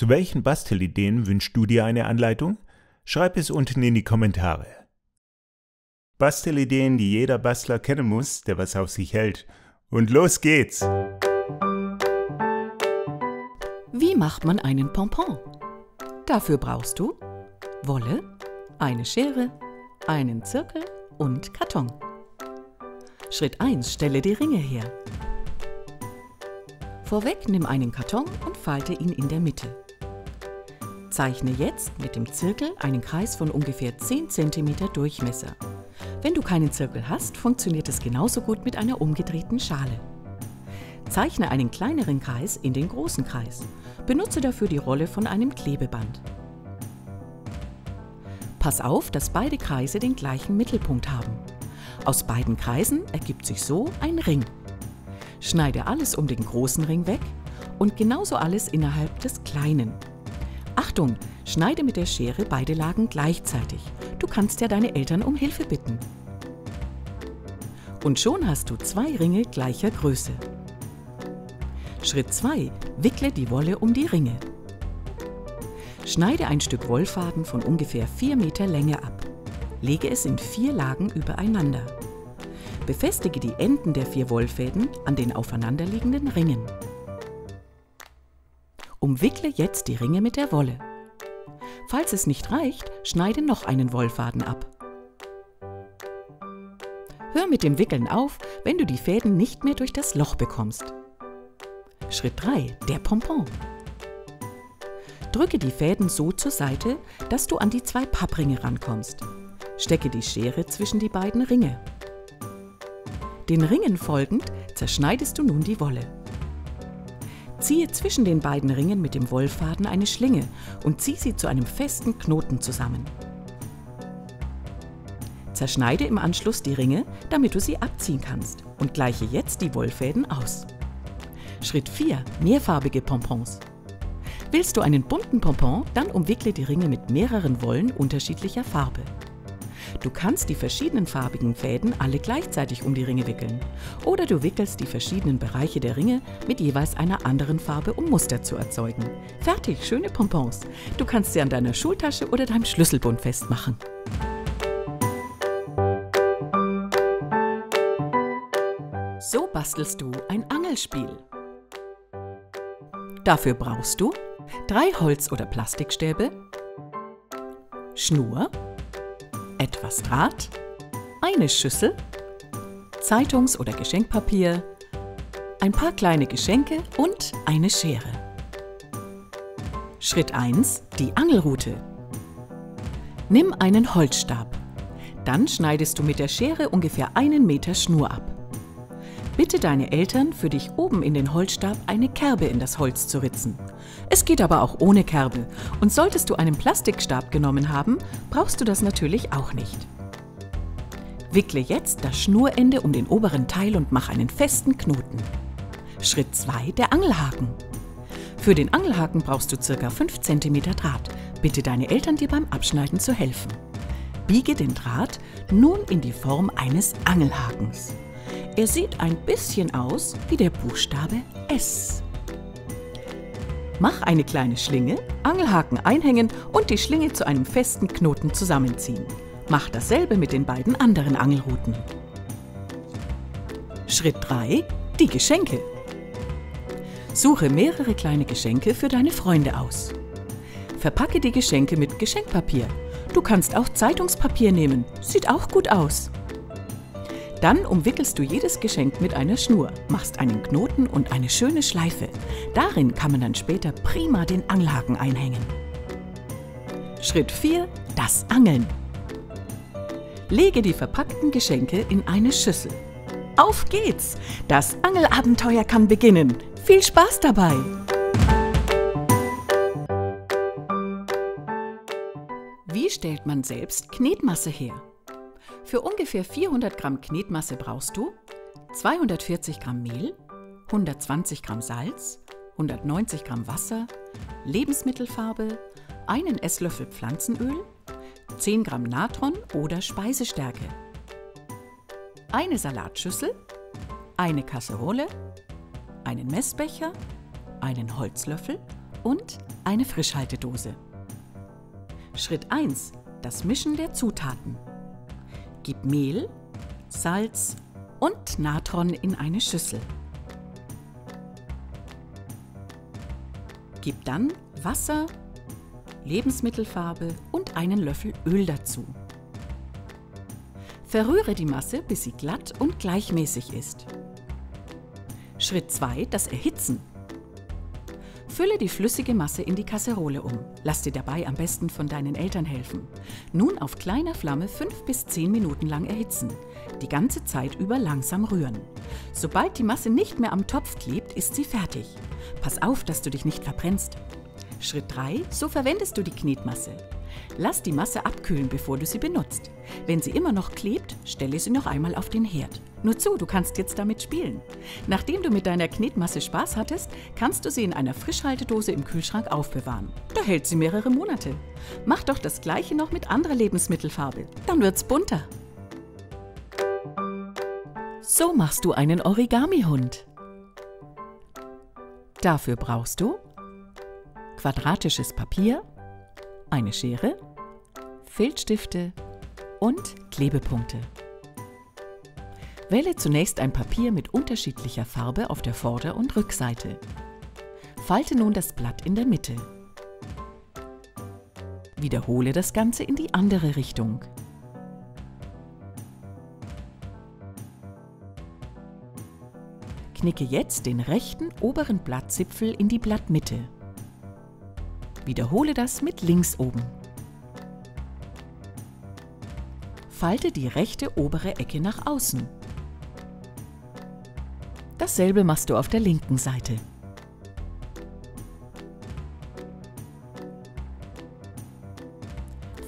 Zu welchen Bastelideen wünschst du dir eine Anleitung? Schreib es unten in die Kommentare. Bastelideen, die jeder Bastler kennen muss, der was auf sich hält. Und los geht's! Wie macht man einen Pompon? Dafür brauchst du Wolle, eine Schere, einen Zirkel und Karton. Schritt 1. Stelle die Ringe her. Vorweg nimm einen Karton und falte ihn in der Mitte. Zeichne jetzt mit dem Zirkel einen Kreis von ungefähr 10 cm Durchmesser. Wenn du keinen Zirkel hast, funktioniert es genauso gut mit einer umgedrehten Schale. Zeichne einen kleineren Kreis in den großen Kreis. Benutze dafür die Rolle von einem Klebeband. Pass auf, dass beide Kreise den gleichen Mittelpunkt haben. Aus beiden Kreisen ergibt sich so ein Ring. Schneide alles um den großen Ring weg und genauso alles innerhalb des kleinen. Achtung, schneide mit der Schere beide Lagen gleichzeitig. Du kannst ja deine Eltern um Hilfe bitten. Und schon hast du zwei Ringe gleicher Größe. Schritt 2. Wickle die Wolle um die Ringe. Schneide ein Stück Wollfaden von ungefähr 4 Meter Länge ab. Lege es in vier Lagen übereinander. Befestige die Enden der vier Wollfäden an den aufeinanderliegenden Ringen. Umwickle jetzt die Ringe mit der Wolle. Falls es nicht reicht, schneide noch einen Wollfaden ab. Hör mit dem Wickeln auf, wenn du die Fäden nicht mehr durch das Loch bekommst. Schritt 3. Der Pompon. Drücke die Fäden so zur Seite, dass du an die zwei Pappringe rankommst. Stecke die Schere zwischen die beiden Ringe. Den Ringen folgend zerschneidest du nun die Wolle. Ziehe zwischen den beiden Ringen mit dem Wollfaden eine Schlinge und zieh sie zu einem festen Knoten zusammen. Zerschneide im Anschluss die Ringe, damit du sie abziehen kannst und gleiche jetzt die Wollfäden aus. Schritt 4. Mehrfarbige Pompons. Willst du einen bunten Pompon, dann umwickle die Ringe mit mehreren Wollen unterschiedlicher Farbe. Du kannst die verschiedenen farbigen Fäden alle gleichzeitig um die Ringe wickeln. Oder du wickelst die verschiedenen Bereiche der Ringe mit jeweils einer anderen Farbe, um Muster zu erzeugen. Fertig, schöne Pompons. Du kannst sie an deiner Schultasche oder deinem Schlüsselbund festmachen. So bastelst du ein Angelspiel. Dafür brauchst du drei Holz- oder Plastikstäbe, Schnur, etwas Draht, eine Schüssel, Zeitungs- oder Geschenkpapier, ein paar kleine Geschenke und eine Schere. Schritt 1. Die Angelrute. Nimm einen Holzstab. Dann schneidest du mit der Schere ungefähr einen Meter Schnur ab. Bitte deine Eltern, für dich oben in den Holzstab eine Kerbe in das Holz zu ritzen. Es geht aber auch ohne Kerbe. Und solltest du einen Plastikstab genommen haben, brauchst du das natürlich auch nicht. Wickle jetzt das Schnurende um den oberen Teil und mach einen festen Knoten. Schritt 2. Der Angelhaken. Für den Angelhaken brauchst du ca. 5 cm Draht. Bitte deine Eltern dir beim Abschneiden zu helfen. Biege den Draht nun in die Form eines Angelhakens. Er sieht ein bisschen aus wie der Buchstabe S. Mach eine kleine Schlinge, Angelhaken einhängen und die Schlinge zu einem festen Knoten zusammenziehen. Mach dasselbe mit den beiden anderen Angelruten. Schritt 3. Die Geschenke. Suche mehrere kleine Geschenke für deine Freunde aus. Verpacke die Geschenke mit Geschenkpapier. Du kannst auch Zeitungspapier nehmen, sieht auch gut aus. Dann umwickelst du jedes Geschenk mit einer Schnur, machst einen Knoten und eine schöne Schleife. Darin kann man dann später prima den Angelhaken einhängen. Schritt 4. Das Angeln. Lege die verpackten Geschenke in eine Schüssel. Auf geht's! Das Angelabenteuer kann beginnen. Viel Spaß dabei! Wie stellt man selbst Knetmasse her? Für ungefähr 400 Gramm Knetmasse brauchst du 240 Gramm Mehl, 120 Gramm Salz, 190 Gramm Wasser, Lebensmittelfarbe, einen Esslöffel Pflanzenöl, 10 Gramm Natron oder Speisestärke, eine Salatschüssel, eine Kasserole, einen Messbecher, einen Holzlöffel und eine Frischhaltedose. Schritt 1. Das Mischen der Zutaten. Gib Mehl, Salz und Natron in eine Schüssel. Gib dann Wasser, Lebensmittelfarbe und einen Löffel Öl dazu. Verrühre die Masse, bis sie glatt und gleichmäßig ist. Schritt 2. Das Erhitzen. Fülle die flüssige Masse in die Kasserole um. Lass dir dabei am besten von deinen Eltern helfen. Nun auf kleiner Flamme 5 bis 10 Minuten lang erhitzen. Die ganze Zeit über langsam rühren. Sobald die Masse nicht mehr am Topf klebt, ist sie fertig. Pass auf, dass du dich nicht verbrennst. Schritt 3. So verwendest du die Knetmasse. Lass die Masse abkühlen, bevor du sie benutzt. Wenn sie immer noch klebt, stelle sie noch einmal auf den Herd. Nur zu, du kannst jetzt damit spielen. Nachdem du mit deiner Knetmasse Spaß hattest, kannst du sie in einer Frischhaltedose im Kühlschrank aufbewahren. Da hält sie mehrere Monate. Mach doch das gleiche noch mit anderer Lebensmittelfarbe. Dann wird's bunter. So machst du einen Origami-Hund. Dafür brauchst du quadratisches Papier, eine Schere, Filzstifte und Klebepunkte. Wähle zunächst ein Papier mit unterschiedlicher Farbe auf der Vorder- und Rückseite. Falte nun das Blatt in der Mitte. Wiederhole das Ganze in die andere Richtung. Knicke jetzt den rechten oberen Blattzipfel in die Blattmitte. Wiederhole das mit links oben. Falte die rechte obere Ecke nach außen. Dasselbe machst du auf der linken Seite.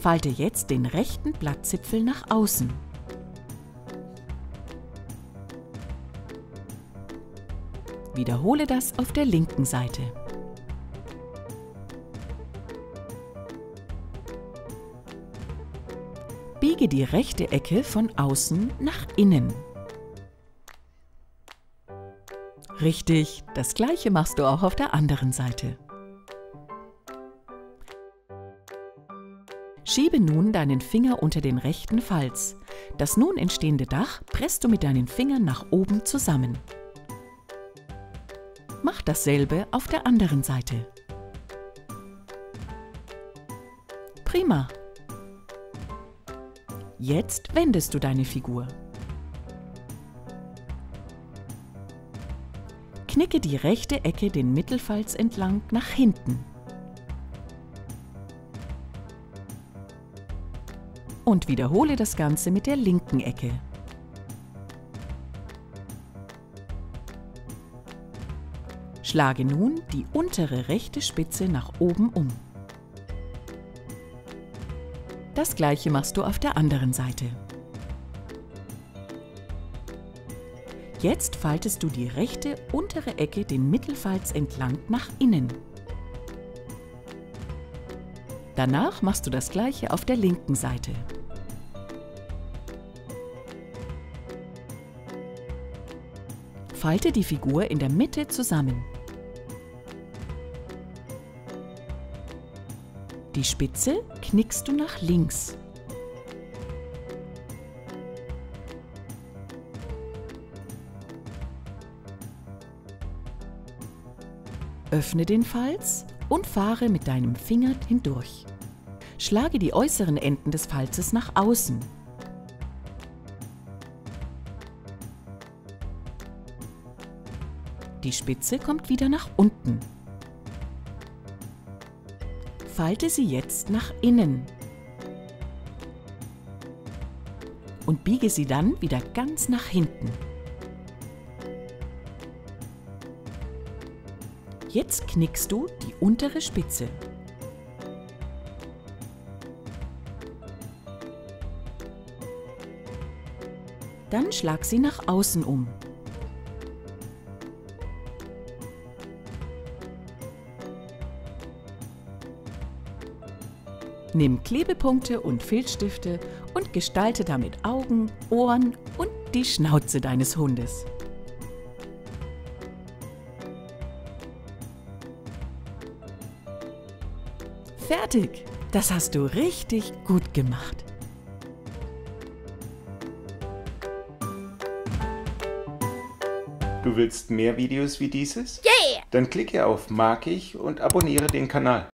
Falte jetzt den rechten Blattzipfel nach außen. Wiederhole das auf der linken Seite. Biege die rechte Ecke von außen nach innen. Richtig, das gleiche machst du auch auf der anderen Seite. Schiebe nun deinen Finger unter den rechten Falz. Das nun entstehende Dach presst du mit deinen Fingern nach oben zusammen. Mach dasselbe auf der anderen Seite. Prima! Jetzt wendest du deine Figur. Knicke die rechte Ecke den Mittelfalz entlang nach hinten. Und wiederhole das Ganze mit der linken Ecke. Schlage nun die untere rechte Spitze nach oben um. Das gleiche machst du auf der anderen Seite. Jetzt faltest du die rechte untere Ecke den Mittelfalz entlang nach innen. Danach machst du das gleiche auf der linken Seite. Falte die Figur in der Mitte zusammen. Die Spitze knickst du nach links. Öffne den Falz und fahre mit deinem Finger hindurch. Schlage die äußeren Enden des Falzes nach außen. Die Spitze kommt wieder nach unten. Falte sie jetzt nach innen und biege sie dann wieder ganz nach hinten. Jetzt knickst du die untere Spitze. Dann schlag sie nach außen um. Nimm Klebepunkte und Filzstifte und gestalte damit Augen, Ohren und die Schnauze deines Hundes. Fertig. Das hast du richtig gut gemacht. Du willst mehr Videos wie dieses? Yeah! Dann klicke auf Mag ich und abonniere den Kanal.